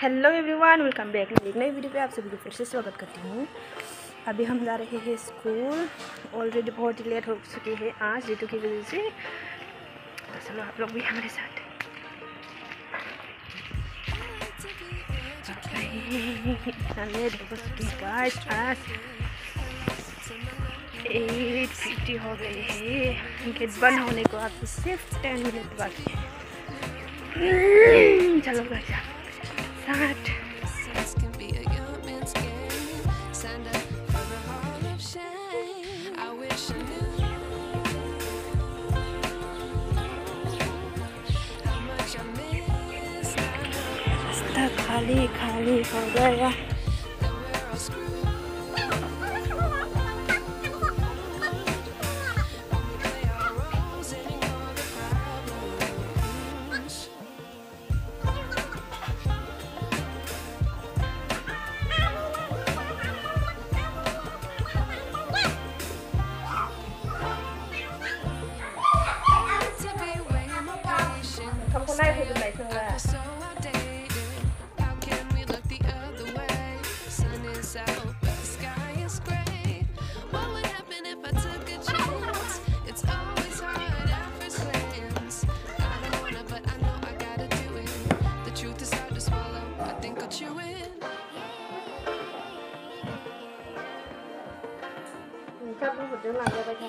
Hello everyone, welcome back. मैं एक नई वीडियो पे आप सभी को फिर से स्वागत करती हूँ। अभी हम जा रहे हैं स्कूल। ऑलरेडी बहुत ही लेट हो चुकी है आज रितु की वजह से। तो चलो आप लोग भी हमारे साथ। इतना लेट हो चुकी है आज एट फिफ्टी हो गई है। गेट बंद होने को आप सिर्फ़ टेन मिनट बाकी है। चलो साहब। sad. खाली खाली हो गया 有哪个在看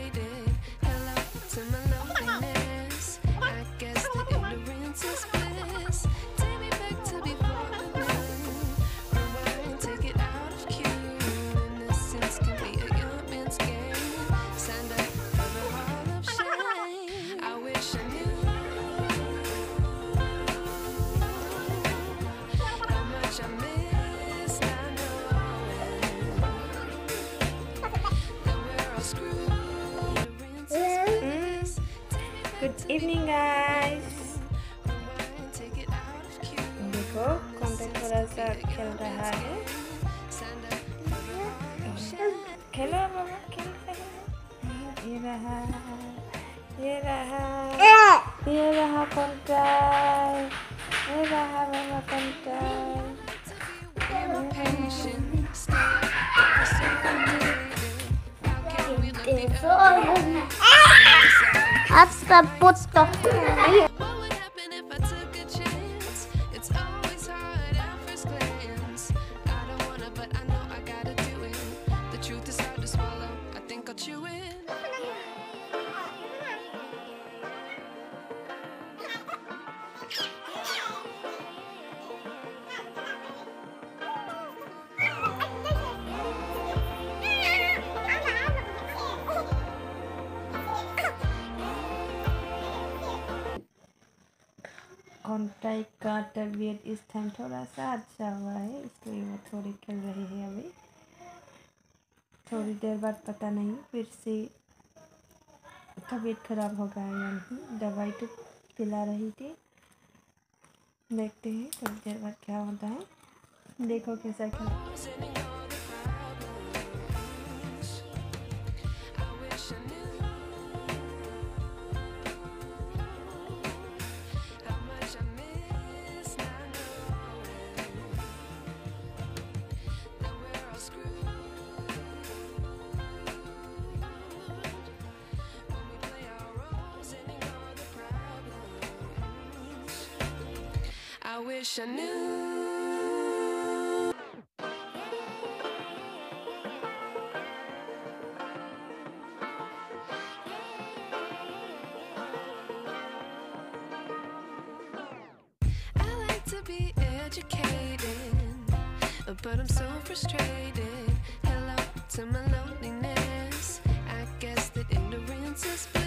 Good evening, guys. Dejo contento de estar que lo dejaré. ¿Qué lo hago? Ha, yera ha, yera ha contar, yera ha vamos. Abstrakt putzt doch. कॉन्ट्राइट का तबीयत इस टाइम थोड़ा सा अच्छा हुआ है, इसलिए वो थोड़ी खेल रही है अभी। थोड़ी देर बाद पता नहीं, फिर से तबीयत खराब हो गया या नहीं, दवाई तो पिला रही थी। देखते हैं, थोड़ी देर बाद क्या होता है। देखो कैसा क्या wish I knew. I like to be educated, but I'm so frustrated. Hello to my loneliness. I guess that ignorance is.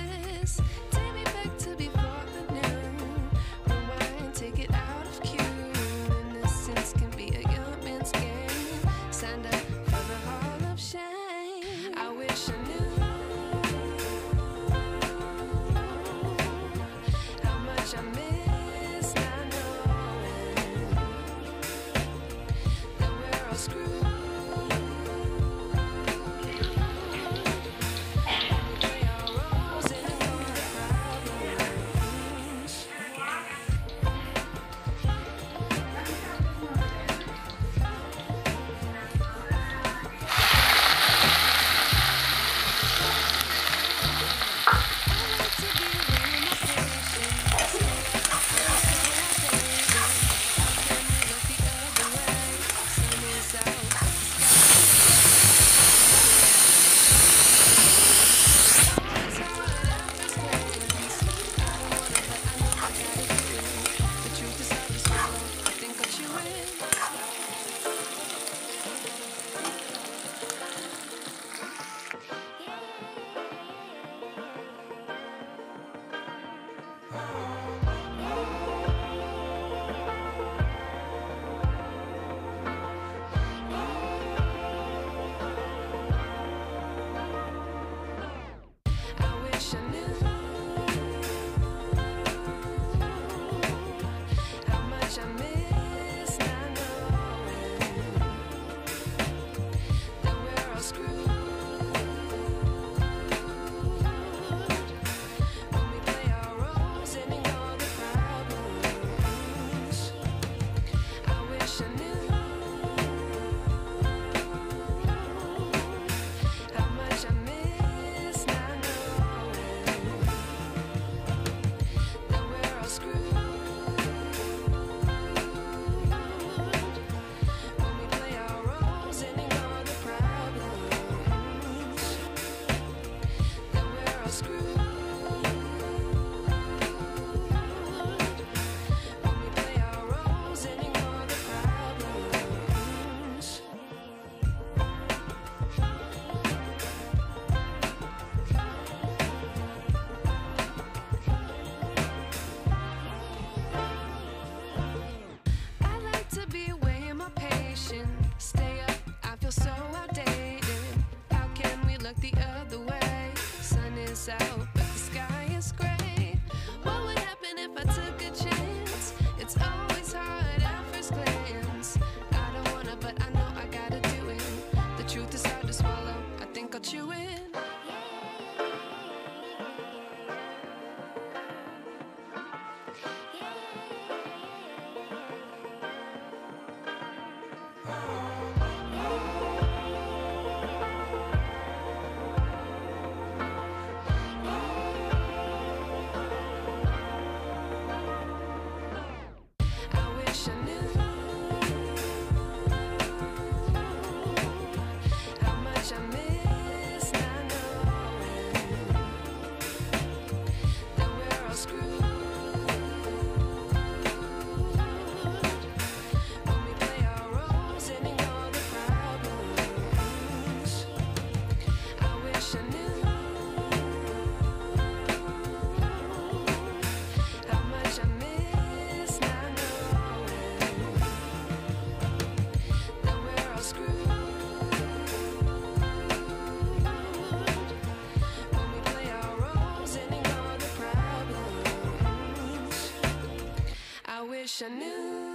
wish I knew.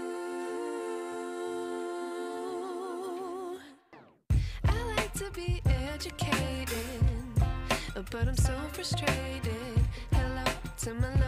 I like to be educated, but I'm so frustrated. Hello to my